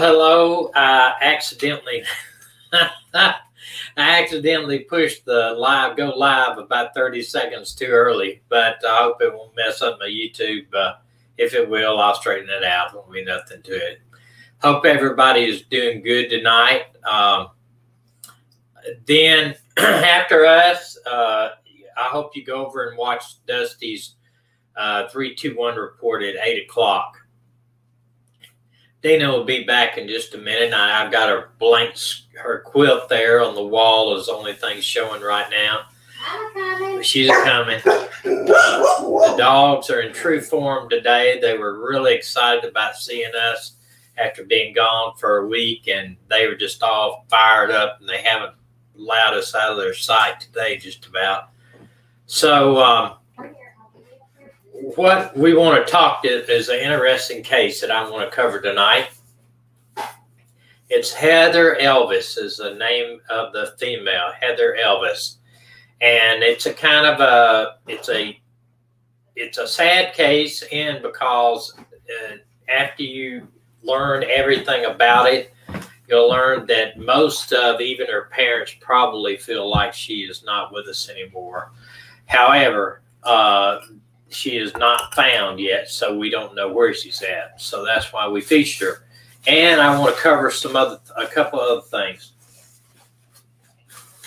Hello. I accidentally, I accidentally pushed the live go live about thirty seconds too early, but I hope it won't mess up my YouTube. Uh, if it will, I'll straighten it out. Won't be nothing to it. Hope everybody is doing good tonight. Um, then after us, uh, I hope you go over and watch Dusty's uh, three two one report at eight o'clock. Dana will be back in just a minute. I, have got her blank, her quilt there on the wall is the only thing showing right now. She's coming. Uh, the dogs are in true form today. They were really excited about seeing us after being gone for a week, and they were just all fired up, and they haven't allowed us out of their sight today, just about. So, um, what we want to talk to is an interesting case that I want to cover tonight. It's Heather Elvis is the name of the female, Heather Elvis, and it's a kind of a it's a it's a sad case, and because uh, after you learn everything about it, you'll learn that most of even her parents probably feel like she is not with us anymore. However, uh, she is not found yet, so we don't know where she's at. So that's why we featured her. And I want to cover some other, a couple other things.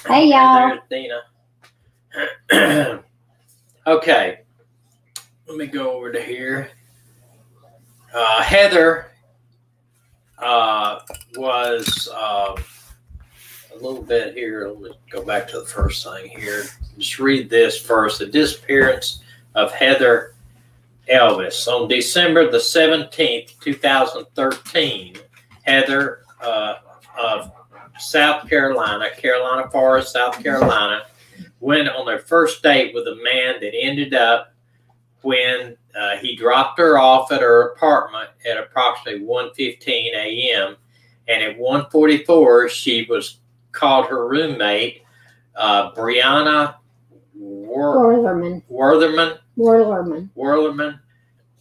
Hey y'all. Dina. okay, let me go over to here. Uh, Heather uh, was uh, a little bit here. Let me go back to the first thing here. Just read this first. The disappearance of Heather Elvis. On December the 17th, 2013, Heather uh, of South Carolina, Carolina Forest, South Carolina, went on their first date with a man that ended up when uh, he dropped her off at her apartment at approximately 1.15 a.m. And at 1.44, she was called her roommate, uh, Brianna Wortherman. Wortherman. Wortherman. Wortherman,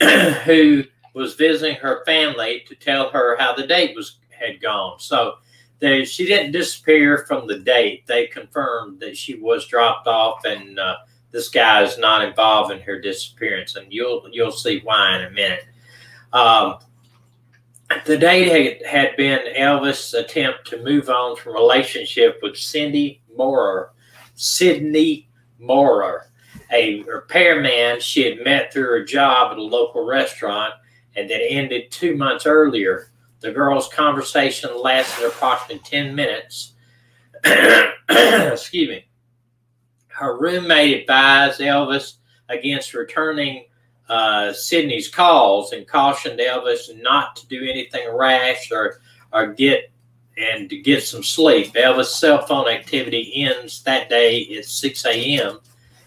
who was visiting her family to tell her how the date was had gone. So they, she didn't disappear from the date. They confirmed that she was dropped off, and uh, this guy is not involved in her disappearance. And you'll you'll see why in a minute. Um, the date had, had been Elvis' attempt to move on from relationship with Cindy Moore, Sidney Moorer, a repairman she had met through her job at a local restaurant and that ended two months earlier. The girl's conversation lasted approximately 10 minutes. Excuse me. Her roommate advised Elvis against returning uh, Sidney's calls and cautioned Elvis not to do anything rash or, or get and to get some sleep. Elvis' cell phone activity ends that day at 6 a.m.,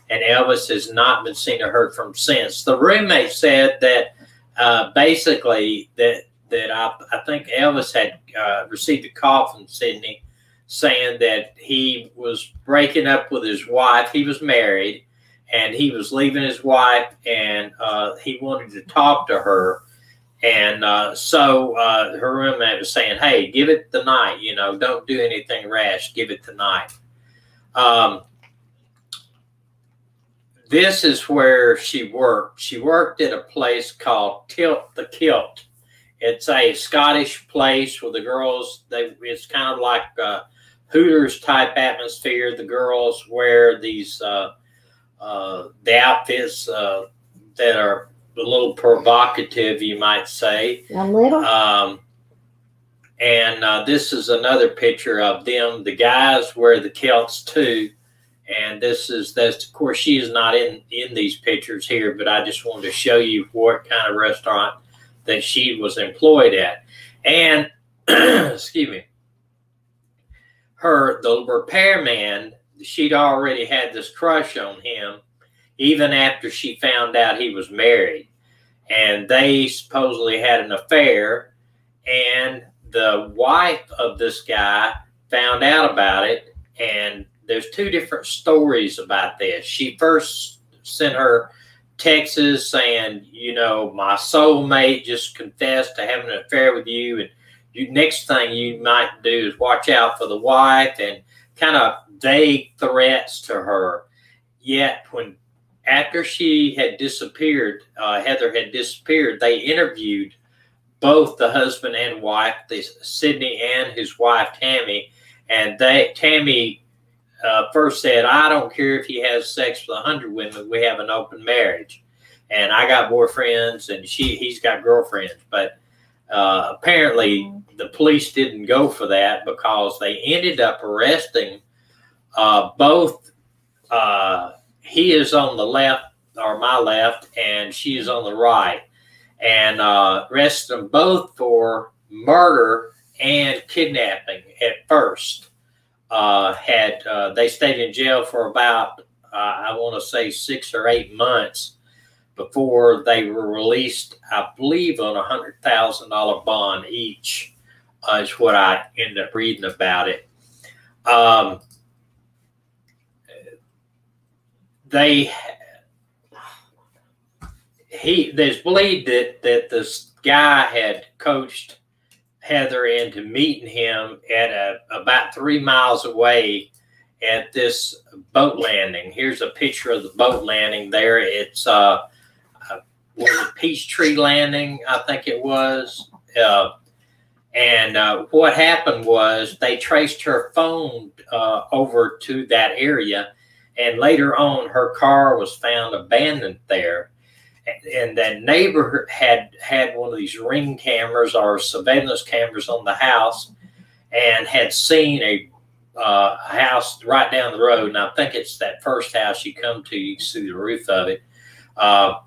and Elvis has not been seen or heard from since. The roommate said that uh, basically that that I, I think Elvis had uh, received a call from Sidney saying that he was breaking up with his wife. He was married, and he was leaving his wife, and uh, he wanted to talk to her and uh, so uh, her roommate was saying, "Hey, give it the night. You know, don't do anything rash. Give it the night." Um, this is where she worked. She worked at a place called Tilt the Kilt. It's a Scottish place where the girls they it's kind of like Hooters type atmosphere. The girls wear these uh, uh, the outfits uh, that are a little provocative, you might say. A little. Um, and uh, this is another picture of them. The guys wear the kilts too. And this is that's of course she is not in in these pictures here, but I just wanted to show you what kind of restaurant that she was employed at. And excuse me, her the repairman, she'd already had this crush on him even after she found out he was married. And they supposedly had an affair. And the wife of this guy found out about it. And there's two different stories about this. She first sent her texts saying, you know, my soulmate just confessed to having an affair with you. And you next thing you might do is watch out for the wife and kind of vague threats to her. Yet when after she had disappeared, uh, Heather had disappeared, they interviewed both the husband and wife, the Sidney and his wife Tammy, and they Tammy uh, first said, "I don't care if he has sex with a hundred women. We have an open marriage, and I got boyfriends, and she he's got girlfriends." But uh, apparently, the police didn't go for that because they ended up arresting uh, both. Uh, he is on the left or my left, and she is on the right and uh, arrested them both for murder and kidnapping at first. Uh, had uh, they stayed in jail for about uh, I want to say six or eight months before they were released. I believe on a hundred thousand dollar bond each uh, is what I ended up reading about it. Um, they he there's believed that that this guy had coached Heather into meeting him at a about three miles away at this boat landing. Here's a picture of the boat landing there. It's uh, uh was it Landing, I think it was. Uh, and uh, what happened was they traced her phone uh, over to that area, and later on, her car was found abandoned there and that neighbor had had one of these ring cameras or surveillance cameras on the house and had seen a uh, house right down the road. And i think it's that first house you come to you see the roof of it. Uh,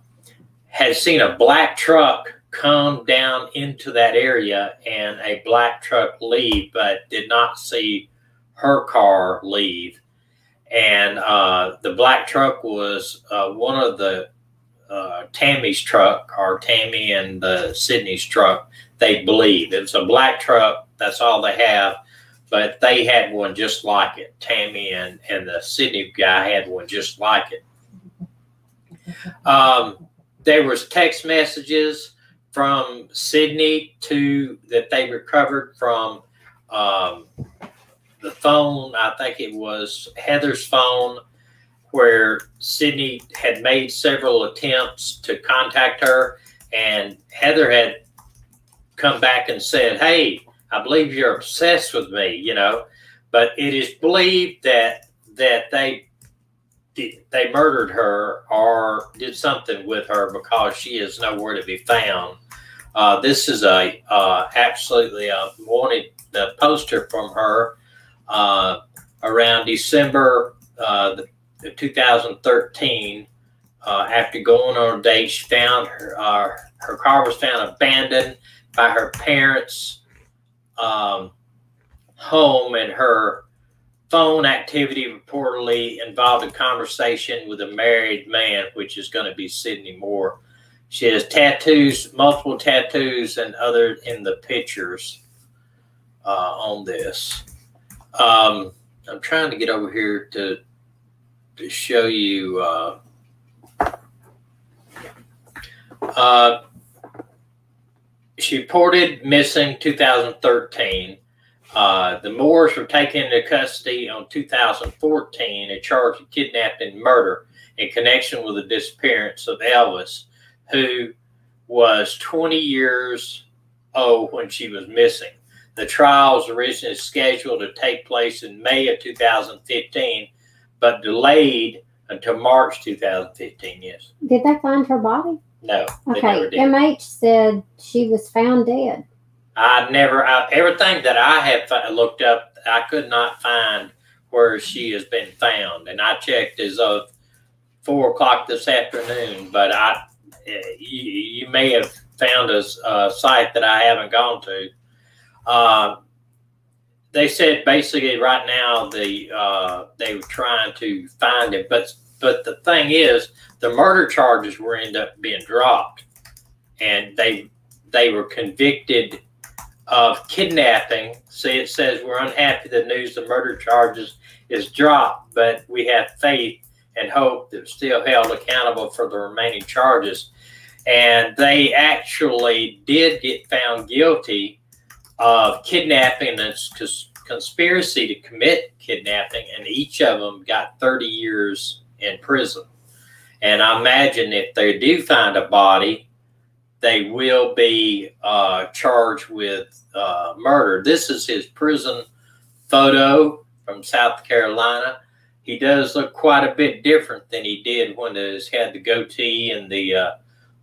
had seen a black truck come down into that area and a black truck leave but did not see her car leave. And uh, the black truck was uh, one of the uh, Tammy's truck or Tammy and the Sidney's truck. They believe it's a black truck. That's all they have. But they had one just like it. Tammy and, and the Sidney guy had one just like it. Um, there was text messages from Sidney to that they recovered from um, the phone. I think it was Heather's phone where Sidney had made several attempts to contact her, and Heather had come back and said, Hey, I believe you're obsessed with me, you know. But it is believed that that they they murdered her or did something with her because she is nowhere to be found. Uh, this is a uh, absolutely a wanted the poster from her uh, around December uh, the 2013, uh, after going on a date, she found her uh, her car was found abandoned by her parents' um, home, and her phone activity reportedly involved a conversation with a married man, which is going to be Sidney Moore. She has tattoos, multiple tattoos, and other in the pictures uh, on this. Um, I'm trying to get over here to to show you. Uh, uh, she reported missing 2013. Uh, the Moores were taken into custody on 2014 and charged with kidnapping and murder in connection with the disappearance of Elvis, who was 20 years old when she was missing. The trial was originally scheduled to take place in May of 2015, but delayed until March 2015. Yes. Did they find her body? No. Okay. MH said she was found dead. I never, I, everything that I have looked up, I could not find where she has been found. And I checked as of four o'clock this afternoon, but I, you, you may have found a, a, site that I haven't gone to. Uh, they said basically right now the uh, they were trying to find him, but but the thing is the murder charges were end up being dropped, and they they were convicted of kidnapping. See, it says we're unhappy the news the murder charges is dropped, but we have faith and hope they're still held accountable for the remaining charges. And they actually did get found guilty of kidnapping and cons- conspiracy to commit kidnapping, and each of them got 30 years in prison. And I imagine if they do find a body, they will be uh, charged with uh, murder. This is his prison photo from South Carolina. He does look quite a bit different than he did when he had the goatee and the uh,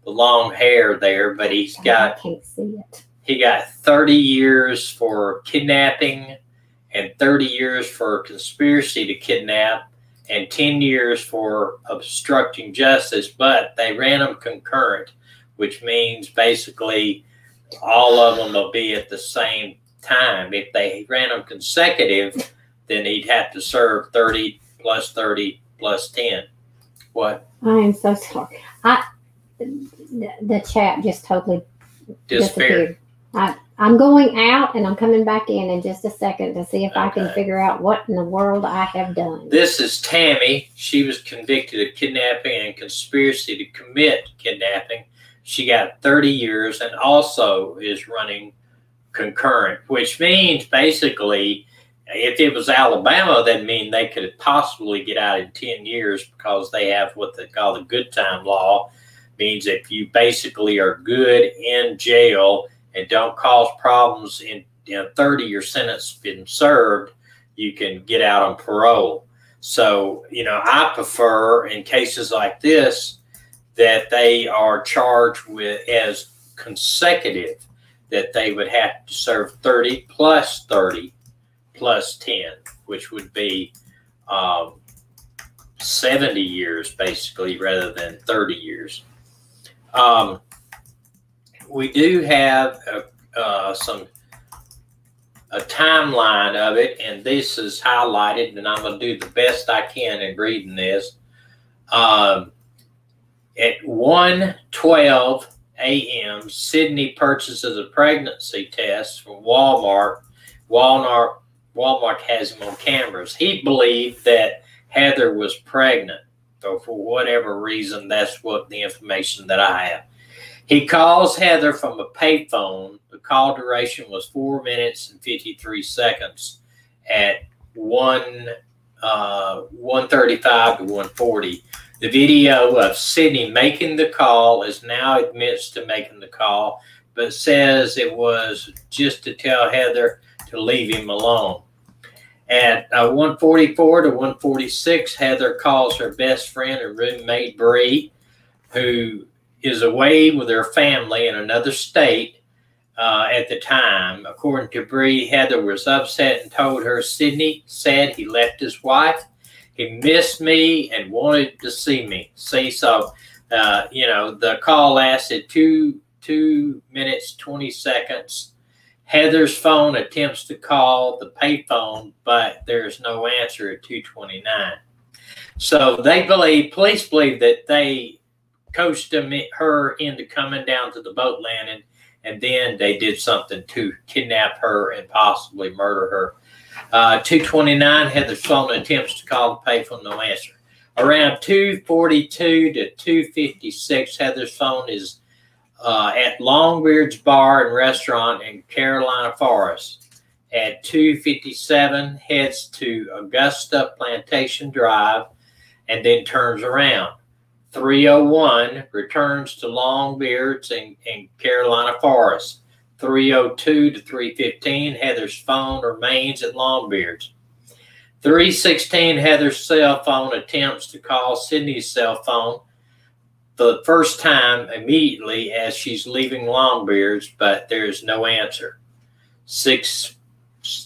the long hair there. But he's got I can't see it. He got 30 years for kidnapping and 30 years for conspiracy to kidnap and 10 years for obstructing justice, but they ran them concurrent, which means basically all of them will be at the same time. If they ran them consecutive, then he'd have to serve 30 plus 30 plus 10. What? I am so sorry. I the, chat just totally Disappeared. disappeared. I, I'm going out and I'm coming back in in just a second to see if I can figure out what in the world I have done. This is Tammy. She was convicted of kidnapping and conspiracy to commit kidnapping. She got 30 years and also is running concurrent, which means basically, if it was Alabama, that'd mean they could possibly get out in 10 years because they have what they call the good time law. Means if you basically are good in jail and don't cause problems in, in 30, your sentence been served, you can get out on parole. So, you know, I prefer in cases like this that they are charged with as consecutive, that they would have to serve 30 plus 30 plus 10, which would be um, 70 years basically rather than 30 years. Um, we do have uh, uh, some a timeline of it, and this is highlighted, and I'm going to do the best I can in reading this. Um, at 1.12 a.m., Sidney purchases a pregnancy test from Walmart. Walmart, Walmart has him on cameras. He believed that Heather was pregnant. So for whatever reason, that's what the information that I have. He calls Heather from a payphone. The call duration was four minutes and 53 seconds at 1 uh, 135 to 140. The video of Sidney making the call is now admits to making the call, but says it was just to tell Heather to leave him alone. At uh, 144 to 146, Heather calls her best friend and roommate Bree, who is away with her family in another state uh, at the time. According to Bree, Heather was upset and told her Sidney said he left his wife. He missed me and wanted to see me. See, so uh, you know the call lasted two two minutes twenty seconds. Heather's phone attempts to call the payphone, but there's no answer at two twenty nine. So they believe police believe that they coached them, her into coming down to the boat landing, and then they did something to kidnap her and possibly murder her. Uh, 229, Heather's phone attempts to call the payphone, no answer. Around 242 to 256, Heather's phone is uh, at Longbeard's Bar and Restaurant in Carolina Forest. At 257, heads to Augusta Plantation Drive and then turns around. 301 returns to Longbeards in, in Carolina Forest. 302 to 315, Heather's phone remains at Longbeards. 316, Heather's cell phone attempts to call Sidney's cell phone the first time immediately as she's leaving Longbeards, but there's no answer. Six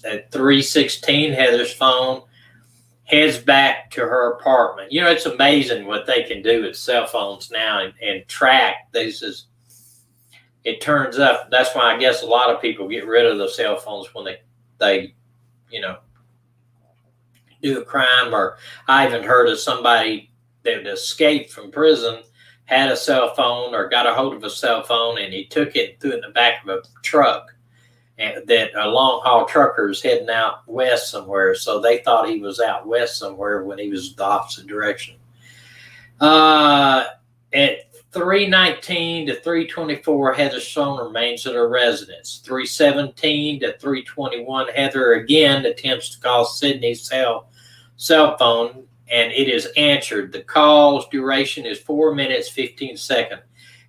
at 316, Heather's phone heads back to her apartment. You know, it's amazing what they can do with cell phones now and, and track. This is, it turns up. That's why I guess a lot of people get rid of the cell phones when they, they, you know, do a crime. Or I even heard of somebody that escaped from prison had a cell phone or got a hold of a cell phone and he took it and threw it in the back of a truck that a long haul trucker is heading out west somewhere. So they thought he was out west somewhere when he was the opposite direction. Uh, at 319 to 324, Heather's phone remains at her residence. 317 to 321, Heather again attempts to call Sidney's cell, cell phone and it is answered. The call's duration is 4 minutes 15 seconds.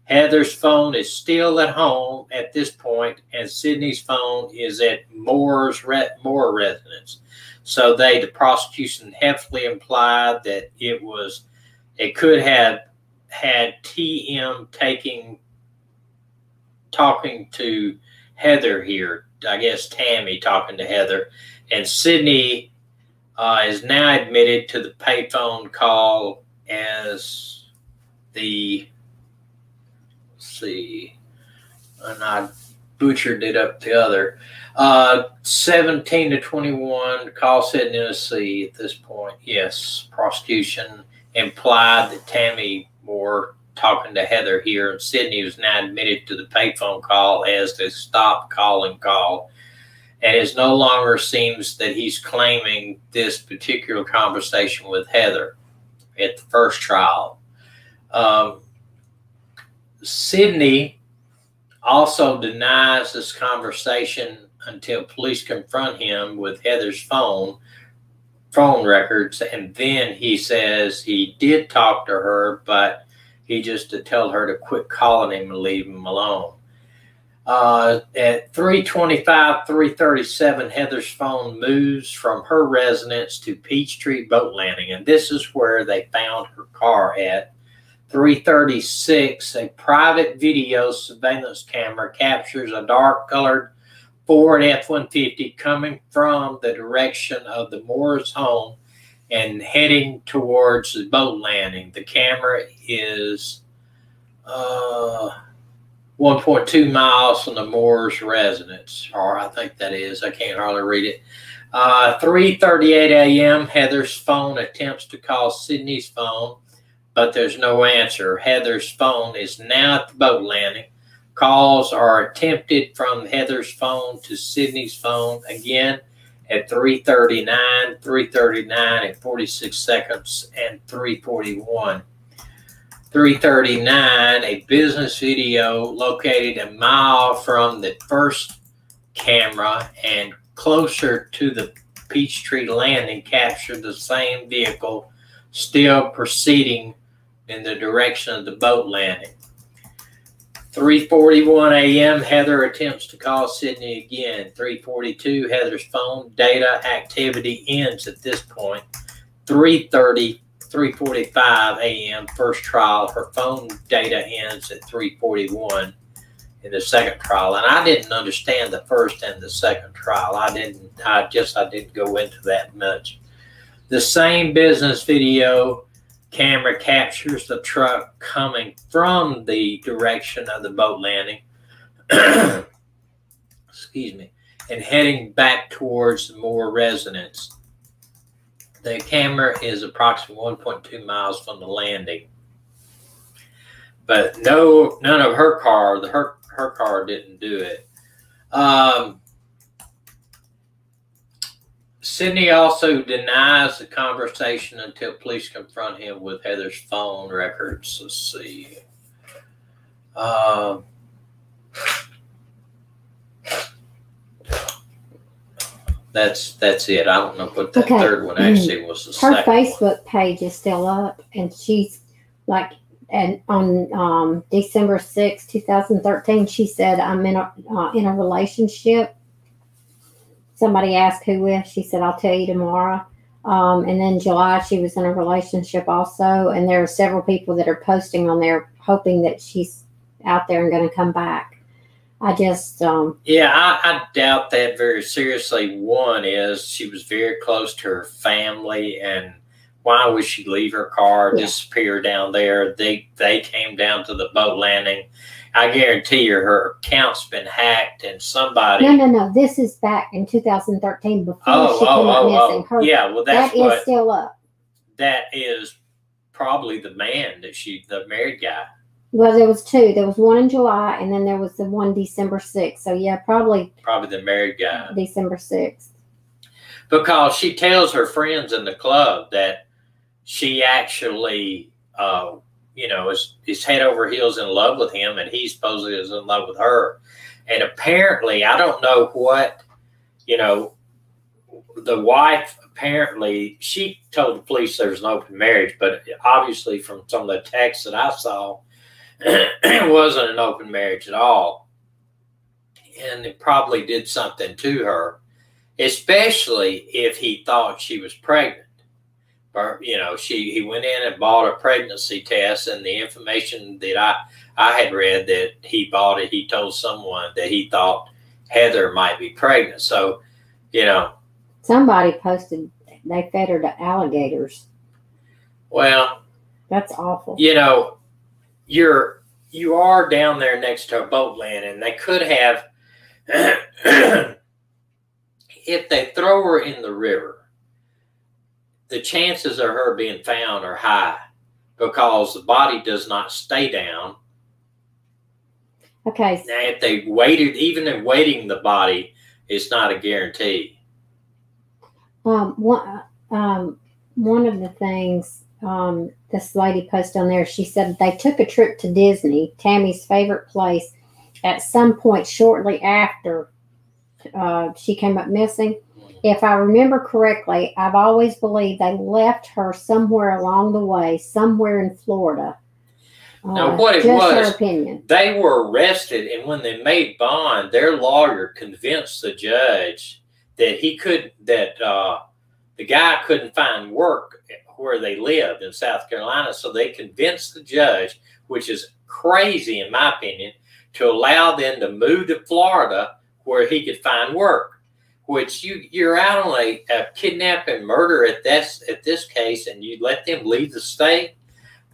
Heather's phone is still at home at this point, and Sidney's phone is at Moore's re- Moore residence. So they, the prosecution, heavily implied that it was, it could have had TM taking, talking to Heather here. I guess Tammy talking to Heather, and Sidney uh, is now admitted to the payphone call as the see, and I butchered it up the other. Uh, 17 to 21, call said Tennessee at this point. Yes, prosecution implied that Tammy Moore talking to Heather here, and Sidney was now admitted to the payphone call as the stop calling call. And it no longer seems that he's claiming this particular conversation with Heather at the first trial. Um, Sidney also denies this conversation until police confront him with Heather's phone phone records and then he says he did talk to her but he just to tell her to quit calling him and leave him alone. Uh, at 325 337 heather's phone moves from her residence to peachtree boat landing and this is where they found her car at 336, a private video surveillance camera captures a dark colored Ford F 150 coming from the direction of the Moore's home and heading towards the boat landing. The camera is uh, 1.2 miles from the Moore's residence, or I think that is. I can't hardly read it. Uh, 3:38 a.m. Heather's phone attempts to call Sidney's phone but there's no answer. Heather's phone is now at the boat landing. Calls are attempted from Heather's phone to Sidney's phone again at 339, 339 at 46 seconds, and 341. 339, a business video located a mile from the first camera and closer to the Peachtree landing captured the same vehicle still proceeding in the direction of the boat landing. 3:41 a.m. Heather attempts to call Sidney again. 3:42 Heather's phone data activity ends at this point. 3:30 3:45 a.m. first trial. Her phone data ends at 3:41 in the second trial, and I didn't understand the first and the second trial. I didn't. I just I didn't go into that much. The same business video camera captures the truck coming from the direction of the boat landing. Excuse me. And heading back towards the Moore residence. The camera is approximately 1.2 miles from the landing. But no, none of her car, the her her car didn't do it. Um, Sidney also denies the conversation until police confront him with Heather's phone records. Let's see. Uh, that's that's it. I don't know what that Okay. third one actually was. The Her second one. Facebook page is still up, and she's like, and on um, December sixth, two 2013, she said, I'm in a, uh, in a relationship. Somebody asked who with. She said, I'll tell you tomorrow. Um, and then July, she was in a relationship also. And there are several people that are posting on there hoping that she's out there and going to come back. I just, um, Yeah, I, I doubt that very seriously. One is she was very close to her family, and why would she leave her car, Yeah. disappear down there? They they came down to the boat landing. I guarantee you, her account's been hacked, and somebody. no, no, no. This is back in 2013 before oh, she came oh, up oh, missing. oh, Her, yeah. Well, that's that is what still up. that is. Probably the man that she, the married guy. Well, there was two. There was one in July, and then there was the one December sixth. So yeah, probably Probably the married guy. December sixth. because she tells her friends in the club that she actually, uh, you know, is, is head over heels in love with him, and he supposedly is in love with her. And apparently, I don't know what, you know, the wife apparently she told the police there was an open marriage, but obviously from some of the texts that I saw, it wasn't an open marriage at all. And it probably did something to her, especially if he thought she was pregnant. Or, you know, she he went in and bought a pregnancy test, and the information that I I had read that he bought it, he told someone that he thought Heather might be pregnant. So, you know, Somebody posted they fed her to alligators. well, That's awful. you know, you're you are down there next to a boat landing. And they could have, if they throw her in the river, the chances of her being found are high because the body does not stay down. Okay, Now, if they waited, even in waiting the body, it's not a guarantee. um, one um, one of the things um, this lady posted on there, she said they took a trip to Disney, Tammy's favorite place, at some point shortly after uh, she came up missing. If I remember correctly, I've always believed they left her somewhere along the way, somewhere in Florida. Now, Uh, what it was- opinion. They were arrested, and when they made bond, their lawyer convinced the judge that he could that uh, the guy couldn't find work where they lived in South Carolina. So they convinced the judge, which is crazy in my opinion, to allow them to move to Florida where he could find work. Which you you're out on a, a kidnapping murder at this at this case, and you let them leave the state.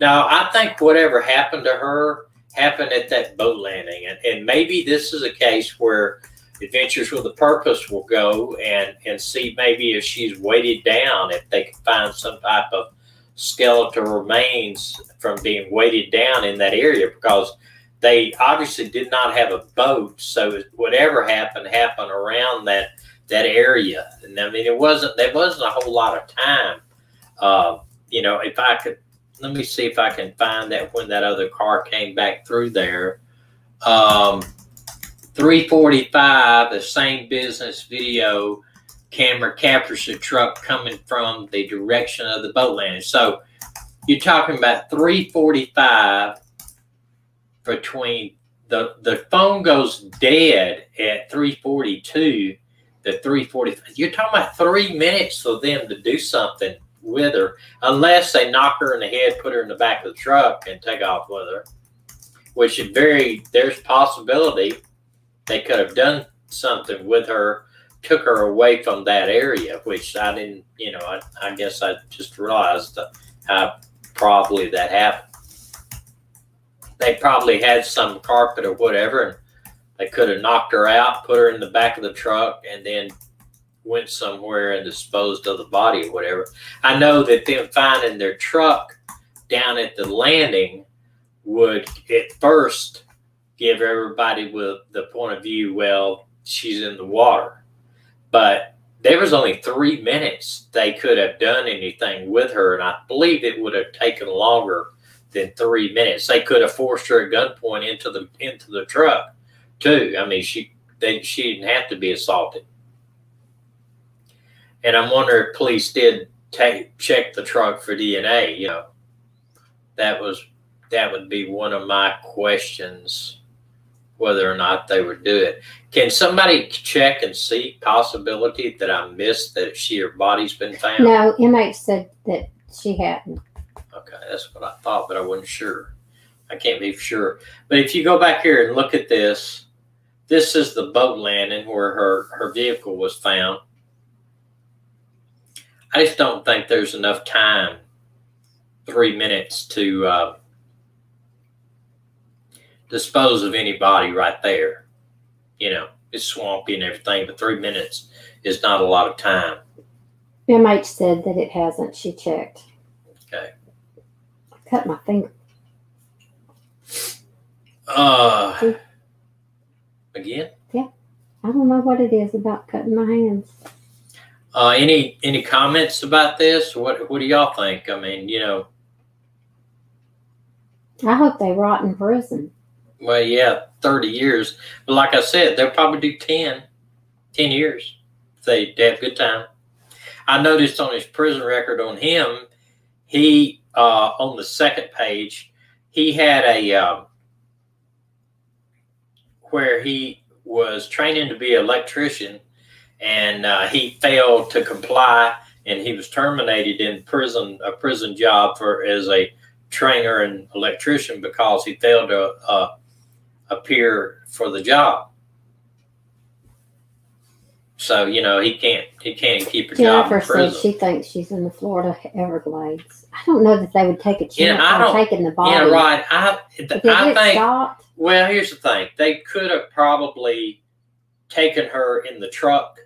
Now I think whatever happened to her happened at that boat landing, and, and maybe this is a case where Adventures with a Purpose will go and and see maybe if she's weighted down, if they can find some type of skeletal remains from being weighted down in that area because they obviously did not have a boat so whatever happened happened around that that area and i mean it wasn't there wasn't a whole lot of time uh, you know if i could let me see if i can find that when that other car came back through there um, 345 the same business video camera captures the truck coming from the direction of the boat landing. So you're talking about 345 between the the phone goes dead at 342 to 345. You're talking about three minutes for them to do something with her, unless they knock her in the head, put her in the back of the truck, and take off with her. Which is very there's possibility they could have done something with her took her away from that area, which I didn't, you know, I, I guess I just realized how probably that happened. They probably had some carpet or whatever, and they could have knocked her out, put her in the back of the truck, and then went somewhere and disposed of the body or whatever. I know that them finding their truck down at the landing would at first give everybody with the point of view, well, she's in the water but there was only three minutes they could have done anything with her, and I believe it would have taken longer than three minutes. They could have forced her at gunpoint into the into the truck, too. I mean, she they she didn't have to be assaulted. And I'm wondering if police did take check the truck for DNA. You know, that was that would be one of my questions whether or not they would do it. Can somebody check and see possibility that I missed that she her body's been found? No, MH said that she hadn't. Okay, that's what I thought, but I wasn't sure. I can't be sure. But if you go back here and look at this, this is the boat landing where her, her vehicle was found. I just don't think there's enough time, three minutes, to uh, dispose of anybody right there. You know, it's swampy and everything, but three minutes is not a lot of time. MH said that it hasn't. She checked. Okay. I cut my finger. Uh, again, Yeah. I don't know what it is about cutting my hands. uh, any any comments about this? What what do y'all think? I mean, you know, I hope they rot in prison. Well, yeah, 30 years. But like I said, they'll probably do 10, 10 years if they, they have a good time. I noticed on his prison record on him, he, uh, on the second page, he had a, uh, where he was training to be an electrician and uh, he failed to comply and he was terminated in prison, a prison job for as a trainer and electrician because he failed to uh, appear for the job. So you know he can't he can't keep a job Jennifer in prison. said she thinks she's in the Florida Everglades. I don't know that they would take a chance Yeah, I on taking the body. yeah, right. I I think stopped? well here's the thing they could have probably taken her in the truck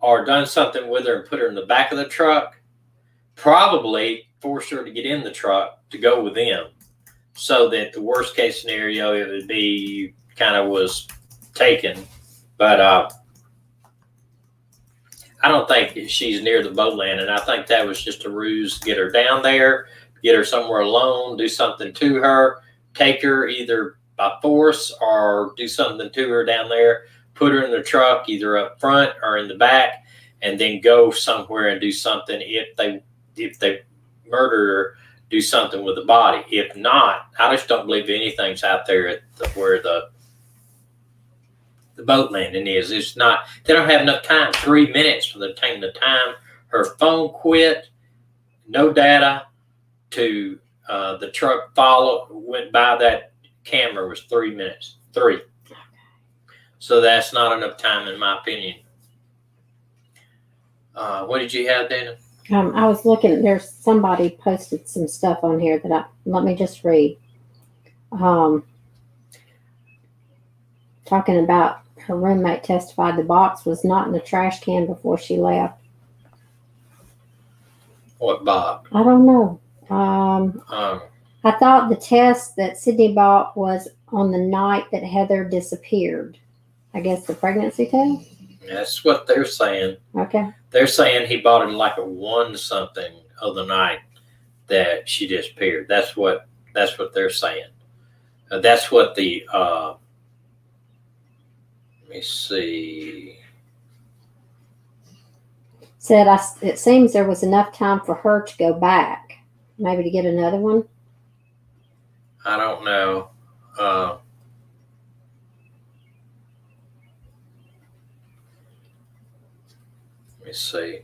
or done something with her and put her in the back of the truck. Probably forced her to get in the truck to go with them, so that the worst case scenario it would be kind of was taken, but uh, I don't think she's near the boat landing. I think that was just a ruse to get her down there, get her somewhere alone, do something to her, take her either by force or do something to her down there, put her in the truck either up front or in the back, and then go somewhere and do something if they if they murder her, do something with the body. If not, I just don't believe anything's out there at the, where the the boat landing is. It's not. They don't have enough time. Three minutes from the time the time her phone quit, no data, to uh, the truck follow went by that camera was three minutes. Three. So that's not enough time, in my opinion. Uh, what did you have, Dana? Um, I was looking. There's somebody posted some stuff on here that I let me just read. Um, talking about her roommate testified the box was not in the trash can before she left. What, Bob? I don't know. Um, Um, I thought the test that Sidney bought was on the night that Heather disappeared. I guess the pregnancy test. that's what they're saying. Okay. They're saying he bought it like a one something of the night that she disappeared. That's what that's what they're saying. Uh, that's what the uh, me see. Said I. It seems there was enough time for her to go back, maybe to get another one. I don't know. Uh, let me see.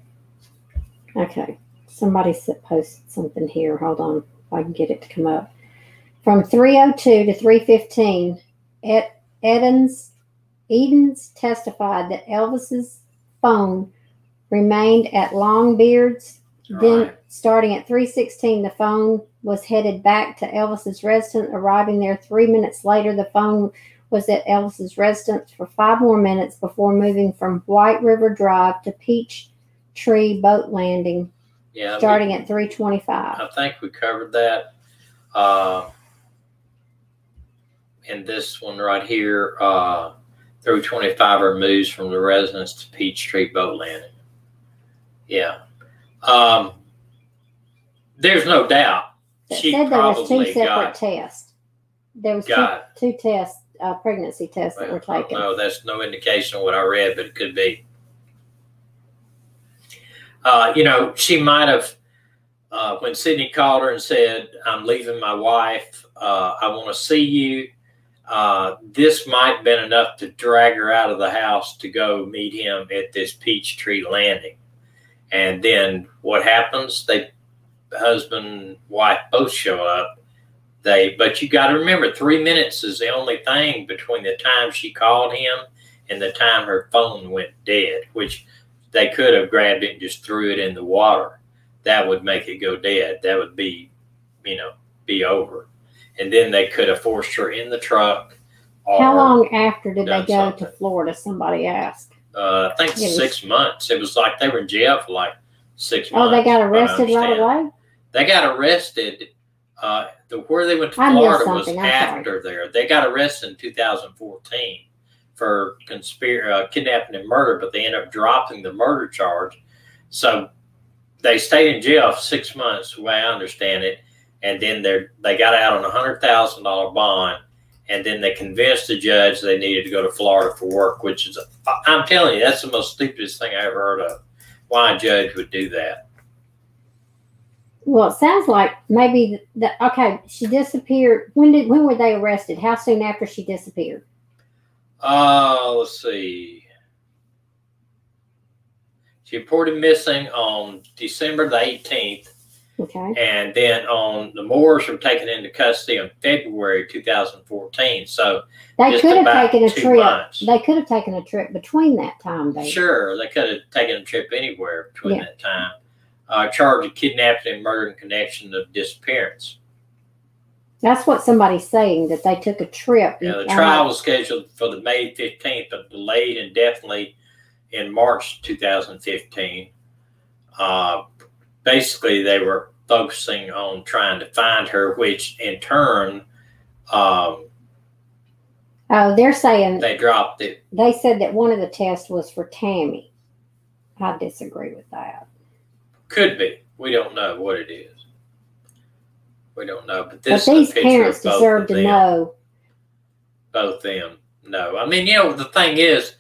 Okay. Somebody posted something here. Hold on. If I can get it to come up. From 302 to 315, Ed, Edens, Edens testified that Elvis's phone remained at Longbeard's. Then, Right. starting at 316, the phone was headed back to Elvis's residence. Arriving there three minutes later, the phone was at Elvis's residence for five more minutes before moving from White River Drive to Peach Tree Boat Landing Yeah. we- starting at 325. I think we covered that. Uh, and this one right here, uh, through 25 are moves from the residence to Peachtree Boat Landing. Yeah. Um, there's no doubt It she said there was two separate tests. There was two, two tests, uh, pregnancy tests that were taken. No, That's no indication of what I read, but it could be. Uh, you know, she might have, uh, when Sidney called her and said, I'm leaving my wife, uh, I want to see you. Uh, this might have been enough to drag her out of the house to go meet him at this Peachtree Landing. And then what happens? They, husband and wife both show up. They, but you got to remember, three minutes is the only thing between the time she called him and the time her phone went dead, which they could have grabbed it and just threw it in the water. That would make it go dead. That would be, you know, be over. And then they could have forced her in the truck. How long after did they go something. to Florida? Somebody asked. Uh, I think It was- six months. It was like they were in jail for like six Oh, months. Oh, they got from what I arrested right away? They got arrested. Uh, the where they went to I Florida was. I'm sorry. after there. They got arrested in 2014 for conspir- uh, kidnapping and murder, but they ended up dropping the murder charge. So they stayed in jail for six months, the way I understand it, and then they they got out on a hundred thousand dollar bond, and then they convinced the judge they needed to go to Florida for work, which is I'm telling you that's the most stupidest thing I ever heard of. Why a judge would do that? Well, it sounds like maybe the, the okay. She disappeared. When did when were they arrested? How soon after she disappeared? Uh, let's see. She reported missing on December the 18th, Okay. and then on the Moorers were taken into custody in February 2014. So They could have taken a trip. months. They could have taken a trip between that time, David. Sure, they could have taken a trip anywhere between Yeah. that time. Uh, charged of kidnapping and murder in connection of disappearance. That's what somebody's saying that they took a trip. Yeah, the trial was scheduled for the May 15th, but delayed indefinitely in March 2015. Uh, basically, they were focusing on trying to find her, which in turn, um, Oh, they're saying they dropped it. they said that one of the tests was for Tammy. I disagree with that. Could be. We don't know what it is. We don't know. But this but is these parents deserve to them. know. both them. No, I mean, you know, the thing is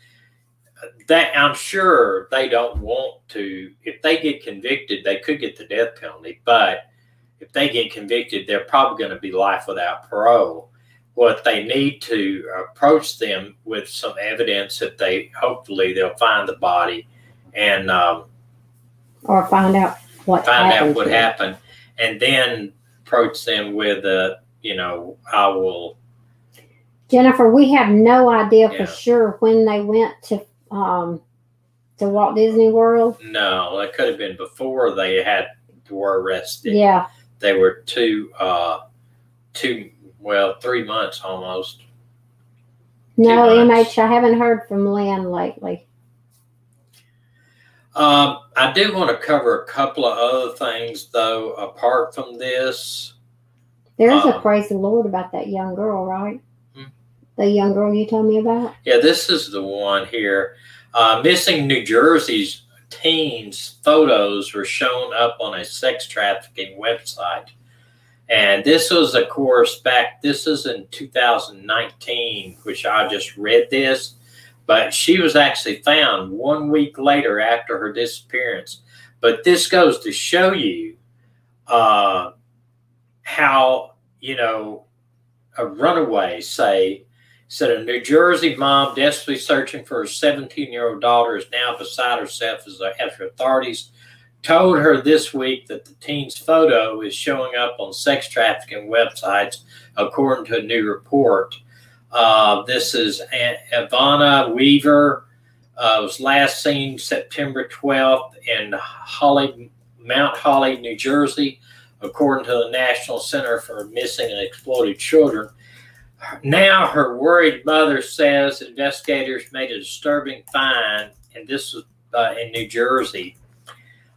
that I'm sure they don't want to. If they get convicted, they could get the death penalty. But if they get convicted, they're probably going to be life without parole. What they need to approach them with some evidence that they hopefully they'll find the body and um, or find out what find out what happened, and then approach them with a, you know, I will. Jennifer, we have no idea Yeah. for sure when they went to um to Walt Disney World. No, that could have been before they had were arrested. Yeah, They were two, uh, two, well, three months almost. no, months. MH. I haven't heard from Lynn lately. Um, I do want to cover a couple of other things though, apart from this. There is a Um, praise the Lord about that young girl, right? The young girl you told me about. Yeah, this is the one here. Uh, missing New Jersey's teens photos were shown up on a sex trafficking website. And this was, of course, back, this is in 2019, which I just read this, but she was actually found one week later after her disappearance. But this goes to show you uh, how, you know, a runaway, say, said a New Jersey mom desperately searching for her 17 year old daughter is now beside herself as, after authorities told her this week that the teen's photo is showing up on sex trafficking websites, according to a new report. Uh, this is A- Ivana Weaver. Uh, was last seen September 12th in Holly, Mount Holly, New Jersey, according to the National Center for Missing and Exploited Children. Now, her worried mother says investigators made a disturbing find, and this was uh, in New Jersey.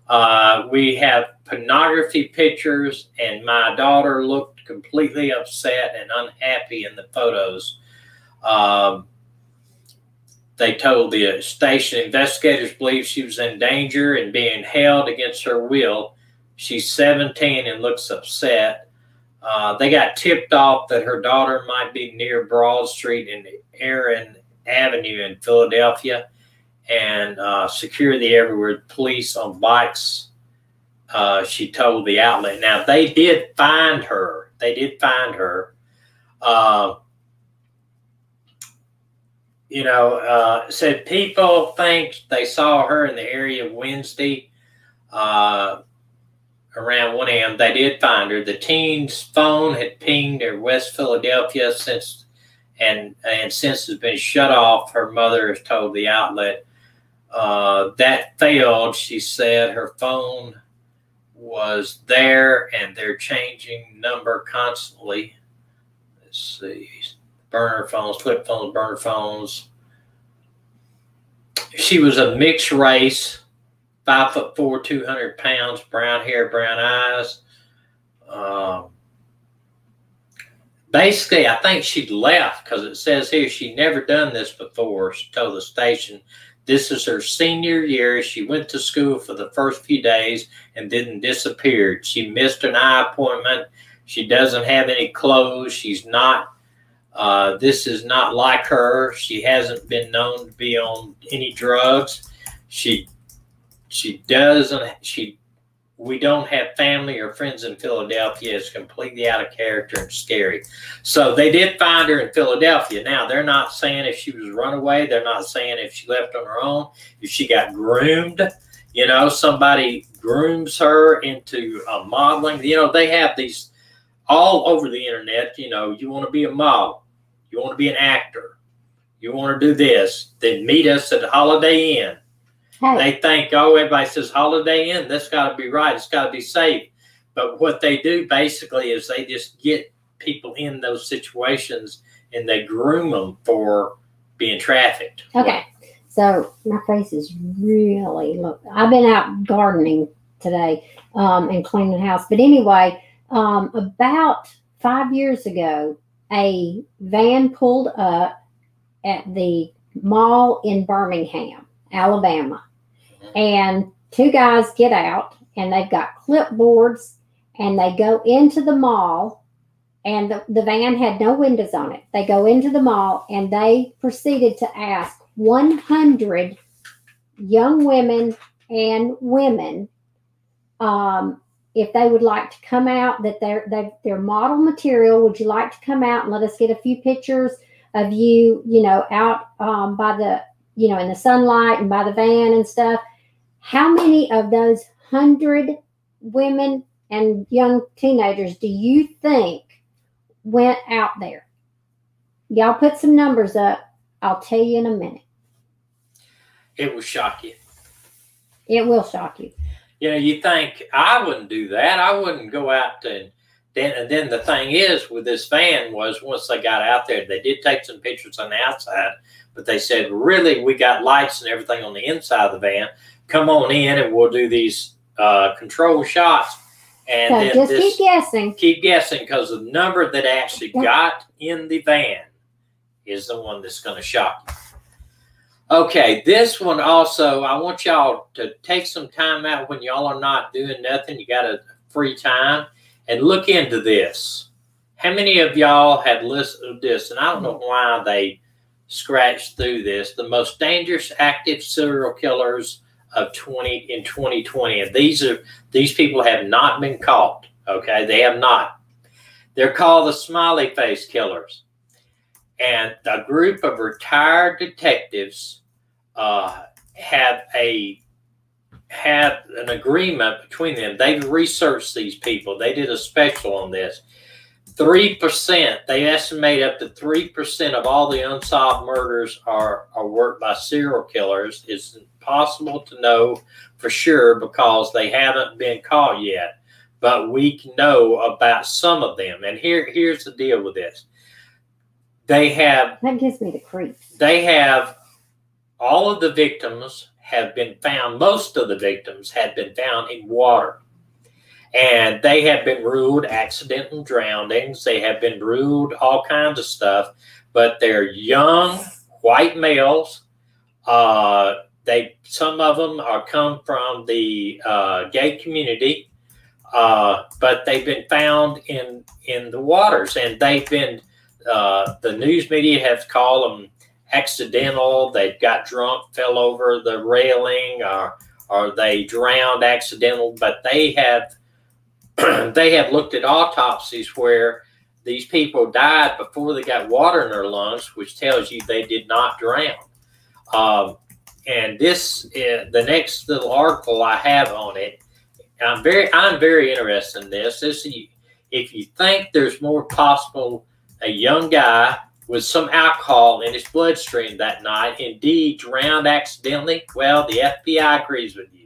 Uh, we have pornography pictures, and my daughter looked completely upset and unhappy in the photos. Um, they told the station investigators believe she was in danger and being held against her will. She's 17 and looks upset. Uh, they got tipped off that her daughter might be near Broad Street and Aaron Avenue in Philadelphia, and uh, security everywhere, police on bikes. Uh, she told the outlet. Now they did find her. They did find her. Uh, you know, uh, said people think they saw her in the area Wednesday. Uh, around 1 a.m. They did find her. The teen's phone had pinged in West Philadelphia since and and since has been shut off. Her mother has told the outlet uh, that failed. She said her phone was there and they're changing number constantly. Let's see, burner phones, flip phones, burner phones. She was a mixed race five foot four, 200 pounds, brown hair, brown eyes. Um, basically, I think she left because it says here she never done this before. She told the station this is her senior year. She went to school for the first few days and then disappeared. She missed an eye appointment. She doesn't have any clothes. She's not. Uh, this is not like her. She hasn't been known to be on any drugs. She she doesn't. She we don't have family or friends in Philadelphia It's completely out of character and scary. So they did find her in Philadelphia. Now they're not saying if she was runaway. They're not saying if she left on her own. If she got groomed, you know, somebody grooms her into a modeling. You know, they have these all over the internet. You know, you want to be a model, you want to be an actor, you want to do this. Then meet us at the Holiday Inn Hey. They think, oh, everybody says Holiday Inn. That's got to be right. It's got to be safe. But what they do basically is they just get people in those situations and they groom them for being trafficked. Okay. So my face is really look. I've been out gardening today um, and cleaning the house. But anyway, um, about five years ago, a van pulled up at the mall in Birmingham, Alabama. And two guys get out and they've got clipboards and they go into the mall and the, the van had no windows on it. They go into the mall and they proceeded to ask 100 young women and women um, if they would like to come out that they're, they're model material would you like to come out and let us get a few pictures of you you know out um, by the you know in the sunlight and by the van and stuff how many of those hundred women and young teenagers do you think went out there? Y'all put some numbers up. I'll tell you in a minute. It will shock you. It will shock you. You know, you think I wouldn't do that. I wouldn't go out and then and then the thing is with this van was once they got out there, they did take some pictures on the outside, but they said really we got lights and everything on the inside of the van come on in and we'll do these uh, control shots. And so just this, keep guessing. Keep guessing because the number that actually got in the van is the one that's going to shock you. Okay, this one also, I want y'all to take some time out when y'all are not doing nothing. You got a free time and look into this. How many of y'all have listened to this? And I don't know why they scratched through this. The most dangerous active serial killers of 20 in 2020 and these are these people have not been caught okay? They have not. They're called the smiley face killers. And a group of retired detectives uh, have a have an agreement between them. They've researched these people. They did a special on this 3% they estimate up to 3% of all the unsolved murders are, are worked by serial killers it's impossible to know for sure because they haven't been caught yet. But we know about some of them. And here, here's the deal with this. They have that gives me the creeps. They have all of the victims have been found, most of the victims have been found in water. And they have been ruled accidental drownings. They have been ruled all kinds of stuff, but they're young white males. Uh, they some of them are come from the uh, gay community, uh, but they've been found in in the waters, and they've been uh, the news media have called them accidental. They got drunk, fell over the railing, or or they drowned accidental. But they have they have looked at autopsies where these people died before they got water in their lungs, which tells you they did not drown. Um, and this uh, the next little article I have on it. I'm very I'm very interested in this. This if you think there's more possible a young guy with some alcohol in his bloodstream that night indeed drowned accidentally, well, the FBI agrees with you.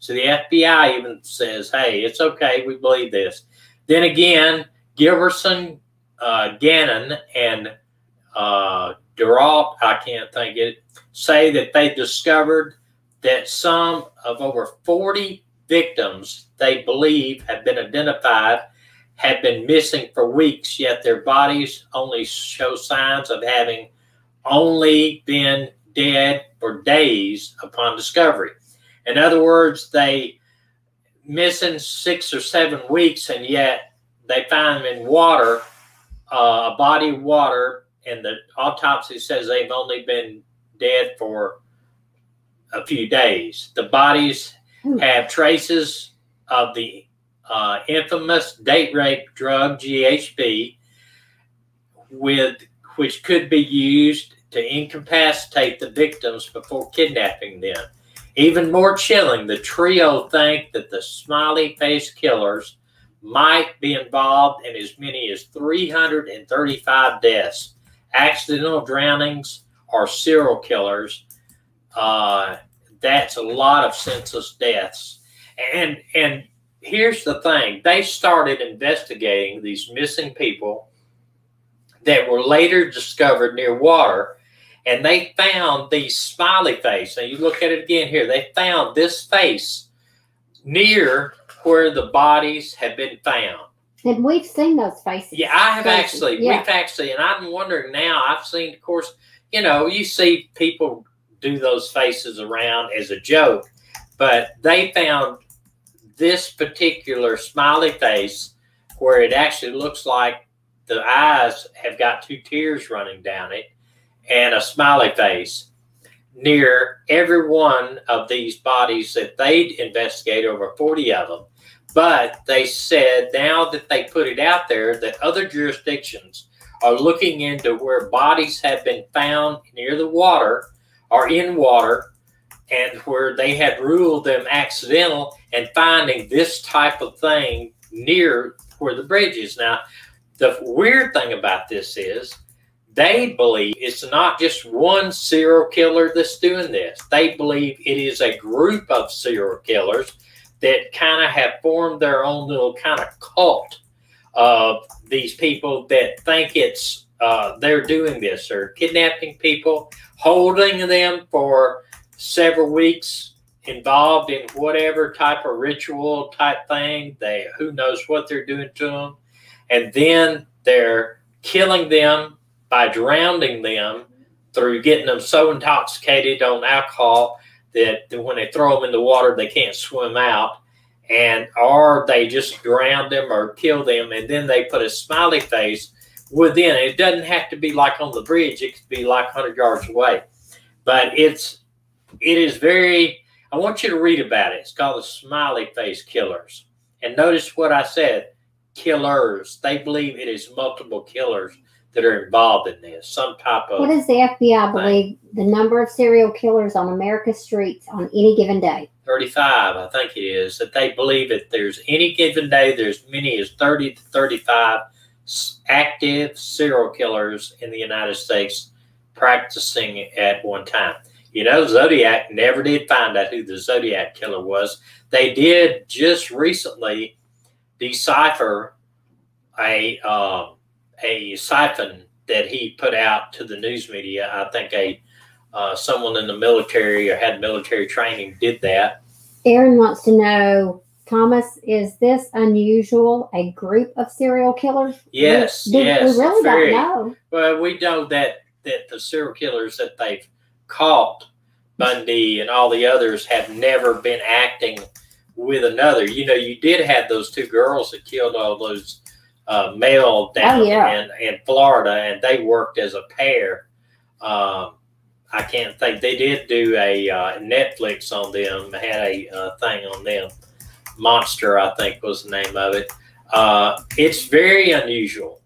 So the FBI even says, hey, it's okay, we believe this. Then again, Giverson, uh, Gannon, and uh, Duralt, I can't think it, say that they discovered that some of over 40 victims they believe have been identified have been missing for weeks, yet their bodies only show signs of having only been dead for days upon discovery. In other words, they missing six or seven weeks, and yet they find them in water, uh, a body of water, and the autopsy says they've only been dead for a few days. The bodies Hmm. have traces of the uh, infamous date rape drug GHB, with which could be used to incapacitate the victims before kidnapping them. Even more chilling, the trio think that the smiley face killers might be involved in as many as 335 deaths, accidental drownings, or serial killers. Uh, that's a lot of senseless deaths. And and here's the thing: they started investigating these missing people that were later discovered near water, and they found these smiley face. Now you look at it again here. They found this face near where the bodies had been found. And we've seen those faces. Yeah, I have Faces, actually. yeah. We've actually, and I'm wondering now. I've seen, of course, you know, you see people do those faces around as a joke, but they found this particular smiley face where it actually looks like the eyes have got two tears running down it and a smiley face near every one of these bodies that they investigate over 40 of them but they said now that they put it out there that other jurisdictions are looking into where bodies have been found near the water or in water and where they had ruled them accidental and finding this type of thing near where the bridge is. Now, the weird thing about this is they believe it's not just one serial killer that's doing this. They believe it is a group of serial killers that kind of have formed their own little kind of cult of these people that think it's uh, they're doing this. They're kidnapping people, holding them for several weeks, involved in whatever type of ritual type thing. They who knows what they're doing to them, and then they're killing them by drowning them through getting them so intoxicated on alcohol that when they throw them in the water they can't swim out. And or they just drown them or kill them and then they put a smiley face within. It doesn't have to be like on the bridge it could be like 100 yards away. But it's it is very i want you to read about it. It's called the smiley face killers. And notice what i said killers. They believe it is multiple killers that are involved in this some type of What does the FBI believe the number of serial killers on America's streets on any given day? 35, I think it is, that they believe that there's any given day, there's many as 30 to 35 active serial killers in the United States practicing at one time. You know, Zodiac never did find out who the Zodiac killer was. They did just recently decipher a um, a siphon that he put out to the news media. I think a uh, someone in the military or had military training did that. Aaron wants to know, Thomas, is this unusual? A group of serial killers? Yes, we, yes, We really very. don't know. Well, we know that that the serial killers that they've caught, Bundy and all the others, have never been acting with another. You know, you did have those two girls that killed all those uh, male down Oh, yeah. in, in Florida, and they worked as a pair. Um, I can't think they did do a uh, Netflix on them. Had a uh, thing on them. Monster, I think, was the name of it. Uh, it's very unusual,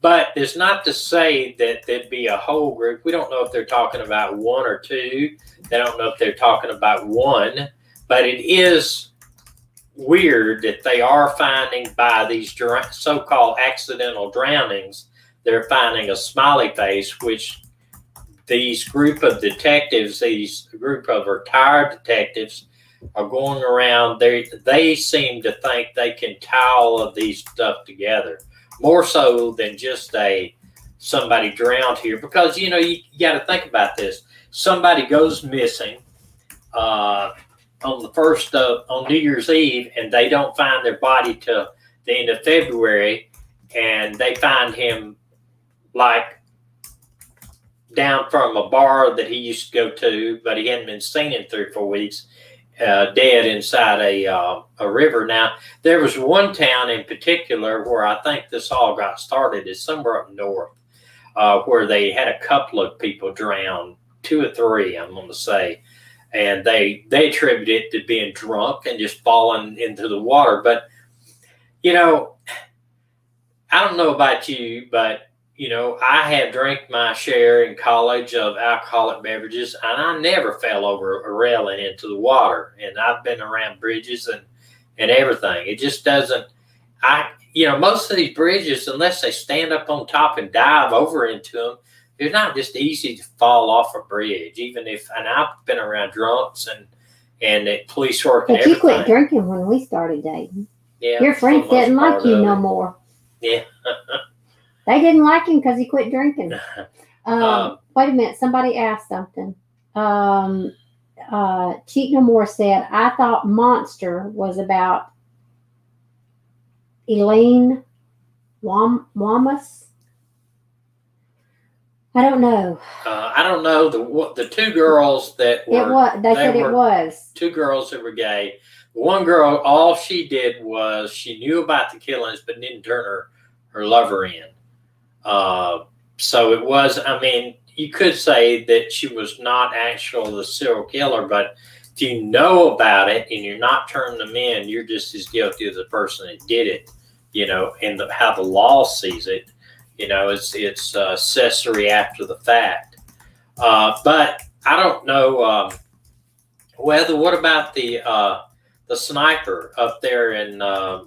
but it's not to say that there'd be a whole group. We don't know if they're talking about one or two. They don't know if they're talking about one, but it is weird that they are finding by these so-called accidental drownings. They're finding a smiley face, which these group of detectives, these group of retired detectives, are going around. They they seem to think they can tie all of these stuff together more so than just a somebody drowned here. Because you know you, you got to think about this. Somebody goes missing uh, on the first of on New Year's Eve, and they don't find their body till the end of February, and they find him like down from a bar that he used to go to, but he hadn't been seen in three or four weeks. uh, dead inside a uh, a river. Now there was one town in particular where I think this all got started. Is somewhere up north uh, where they had a couple of people drown, two or three, I'm going to say, and they they attribute it to being drunk and just falling into the water. But you know, I don't know about you, but you know, I have drank my share in college of alcoholic beverages, and I never fell over a railing into the water. And I've been around bridges and and everything. It just doesn't. I you know most of these bridges, unless they stand up on top and dive over into them, it's not just easy to fall off a bridge. Even if, and I've been around drunks and and at police work. But you quit drinking when we started dating. Yeah, Your friends didn't like you no more. Yeah. They didn't like him because he quit drinking. Um, um, wait a minute. Somebody asked something. Um, uh, Cheat No More said, I thought Monster was about Elaine Wam- Wamas. I don't know. Uh, I don't know the the two girls that were. It was. They, they said it was two girls that were gay. One girl, all she did was she knew about the killings, but didn't turn her her lover in. Uh, so it was, I mean, you could say that she was not actual the serial killer, but if you know about it and you're not turning them in, you're just as guilty as the person that did it, you know, and the, how the law sees it, you know, it's, it's uh, accessory after the fact. Uh, but I don't know um, whether, what about the, uh, the sniper up there in uh,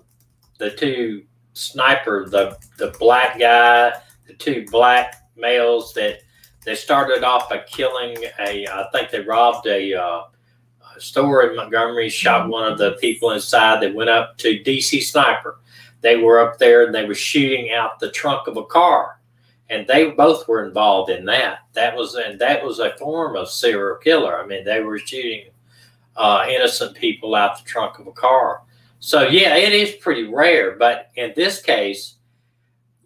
the two sniper, the the black guy, the two black males that they started off by killing a. I think they robbed a, uh, a store in Montgomery, shot one of the people inside. They went up to DC Sniper. They were up there and they were shooting out the trunk of a car, and they both were involved in that. That was and that was a form of serial killer. I mean, they were shooting uh, innocent people out the trunk of a car. So yeah, it is pretty rare, but in this case,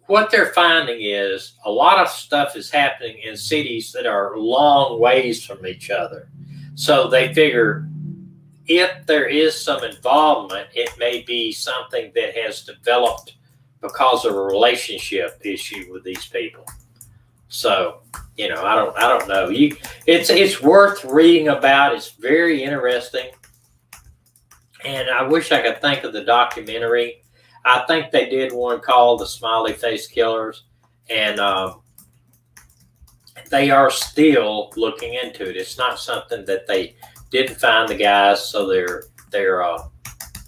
what they're finding is a lot of stuff is happening in cities that are long ways from each other. So they figure if there is some involvement, it may be something that has developed because of a relationship issue with these people. So, you know, I don't I don't know. You it's it's worth reading about. It's very interesting and I wish I could think of the documentary. I think they did one called "The Smiley Face Killers," and um, they are still looking into it. It's not something that they didn't find the guys, so they're they're uh,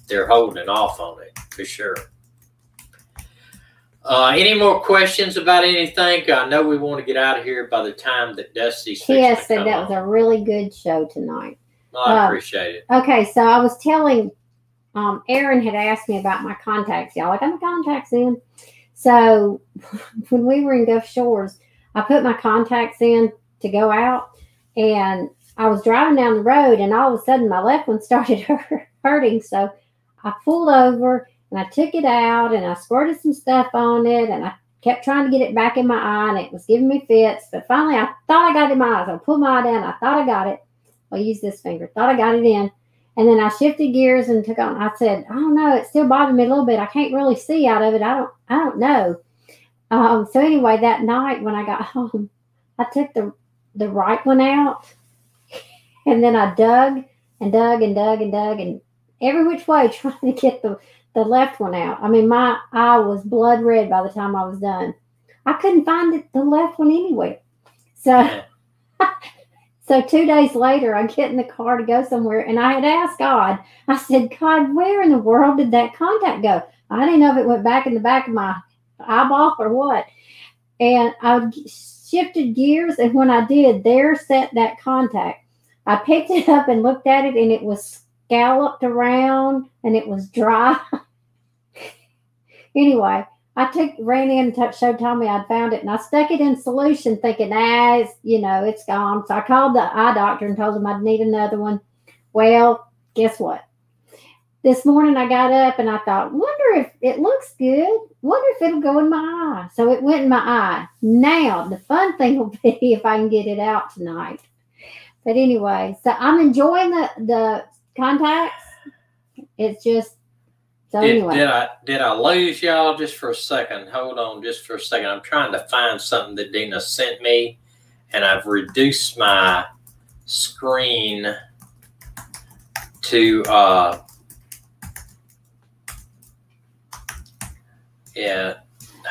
they're holding off on it for sure. Uh, any more questions about anything? I know we want to get out of here by the time that Dusty's. Yes, said that was a really good show tonight. Well, I uh, appreciate it. Okay, so I was telling um, Aaron had asked me about my contacts. Y'all, I got my contacts in. So when we were in Gulf Shores, I put my contacts in to go out, and I was driving down the road, and all of a sudden my left one started hurting. So I pulled over and I took it out, and I squirted some stuff on it, and I kept trying to get it back in my eye, and it was giving me fits. But finally, I thought I got it in my eyes. I pulled my eye down. I thought I got it. I'll use this finger. Thought I got it in. And then I shifted gears and took on. I said, I don't know. It still bothered me a little bit. I can't really see out of it. I don't. I don't know. Um, so anyway, that night when I got home, I took the the right one out, and then I dug and dug and dug and dug and every which way trying to get the the left one out. I mean, my eye was blood red by the time I was done. I couldn't find it, the left one anywhere. So So two days later, I get in the car to go somewhere, and I had asked God. I said, God, where in the world did that contact go? I didn't know if it went back in the back of my eyeball or what. And I shifted gears, and when I did, there sat that contact. I picked it up and looked at it, and it was scalloped around, and it was dry. anyway, I took ran in and showed Tommy I'd found it, and I stuck it in solution, thinking, ah, you know, it's gone. So I called the eye doctor and told him I'd need another one. Well, guess what? This morning I got up and I thought, wonder if it looks good. Wonder if it'll go in my eye. So it went in my eye. Now the fun thing will be if I can get it out tonight. But anyway, so I'm enjoying the the contacts. It's just so Did, anyway. did I did I lose y'all just for a second? Hold on, just for a second. I'm trying to find something that Dina sent me, and I've reduced my screen to uh yeah.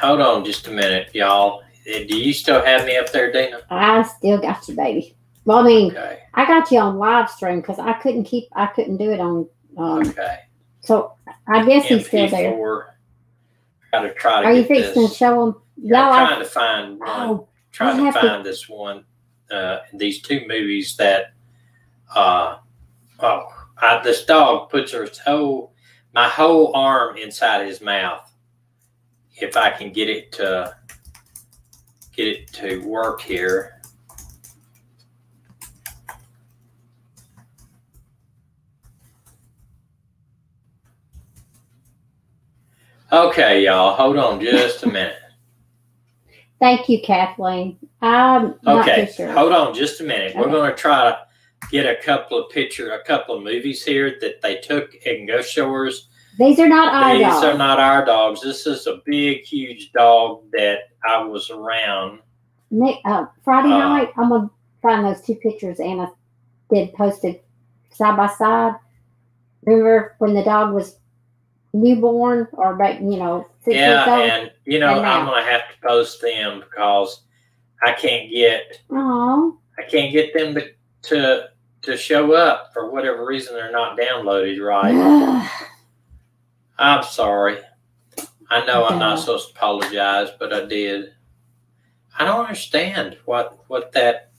Hold on just a minute, y'all. Uh, Do you still have me up there, Dina? I still got you, baby. Well, I mean, Okay. I got you on live stream because I couldn't keep, I couldn't do it on. Um, Okay. so I guess he's still there. MP4. Gotta try to Are you fixing this. to show him? I'm I, trying to find one. oh, trying to have to- find this one, uh, these two movies that, uh, oh, I, this dog puts her whole, my whole arm inside his mouth. If I can get it to, get it to work here. Okay, y'all, hold on just a minute. thank you, Kathleen. I'm not Okay, too sure. hold on just a minute. We're going to try to get a couple of picture, a couple of movies here that they took and Gulf Shores. These are not our These dogs. are not our dogs. This is a big, huge dog that I was around. Nick, uh, Friday Uh, night, I'm gonna find those two pictures Anna did posted side by side. Remember when the dog was newborn or about you know six yeah, weeks old? and you know And I'm to have to post them because I can't get Oh, I can't get them to to to show up for whatever reason. They're not downloaded right. I'm sorry. I know I'm not supposed to apologize, but I did. I don't understand what what that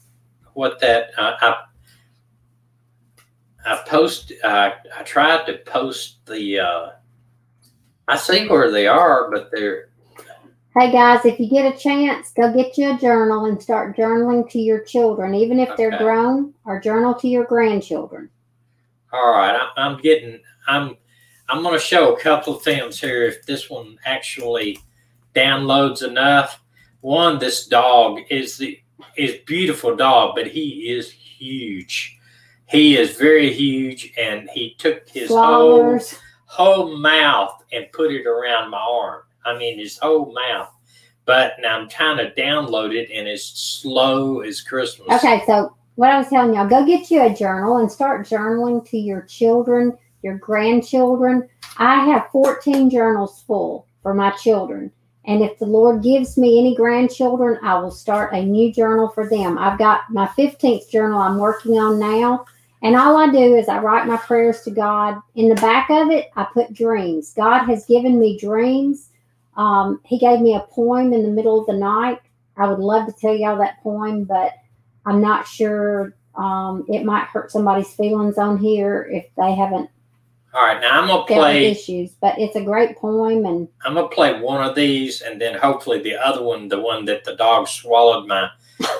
what that uh, I I post I I tried to post the uh I see where they are, but they're Hey guys, if you get a chance, go get you a journal and start journaling to your children, even if they're grown, or journal to your grandchildren. all right. I'm getting I'm I'm going to show a couple of films here if this one actually downloads enough. One, this dog is the is beautiful dog, but he is huge. He is very huge, and he took his Flowers. whole mouth and put it around my arm. I mean, his whole mouth. But now I'm trying to download it, and it's slow as Christmas. Okay, so what I was telling y'all, go get you a journal and start journaling to your children, your grandchildren. I have 14 journals full for my children. And if the Lord gives me any grandchildren, I will start a new journal for them. I've got my 15th journal I'm working on now. And all I do is I write my prayers to God. In the back of it, I put dreams. God has given me dreams. Um, he gave me a poem in the middle of the night. I would love to tell y'all that poem, but I'm not sure. Um, it might hurt somebody's feelings on here if they haven't All right, now I'm gonna dealt play. issues. But it's a great poem, and I'm gonna play one of these, and then hopefully the other one, the one that the dog swallowed my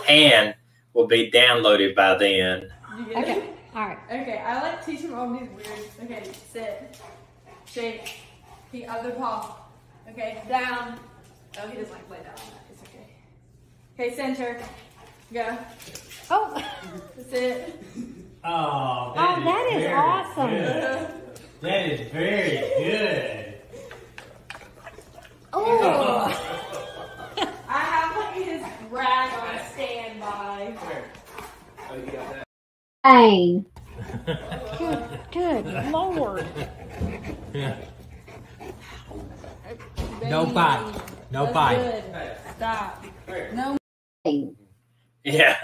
hand, will be downloaded by then. Okay. It? all right. Okay, I like teach him all these weird. Okay, sit, shake, the other paw. Okay, down. Oh, he doesn't like lay down. It's okay. Okay, center. Go. Oh, Sit. Oh, Oh, that is awesome. good. That is very good. Oh. I have like his rag on standby. Pain. Good, good Lord. Yeah. No bite. No That's bite. Good. Stop. No. Pain. Yeah,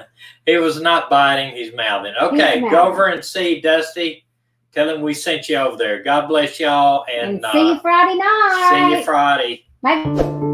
he was not biting; he's mouthing. Okay, He's go over and see Dusty. Tell him we sent you over there. God bless y'all, and, And, see you uh, Friday night. see you Friday. Bye.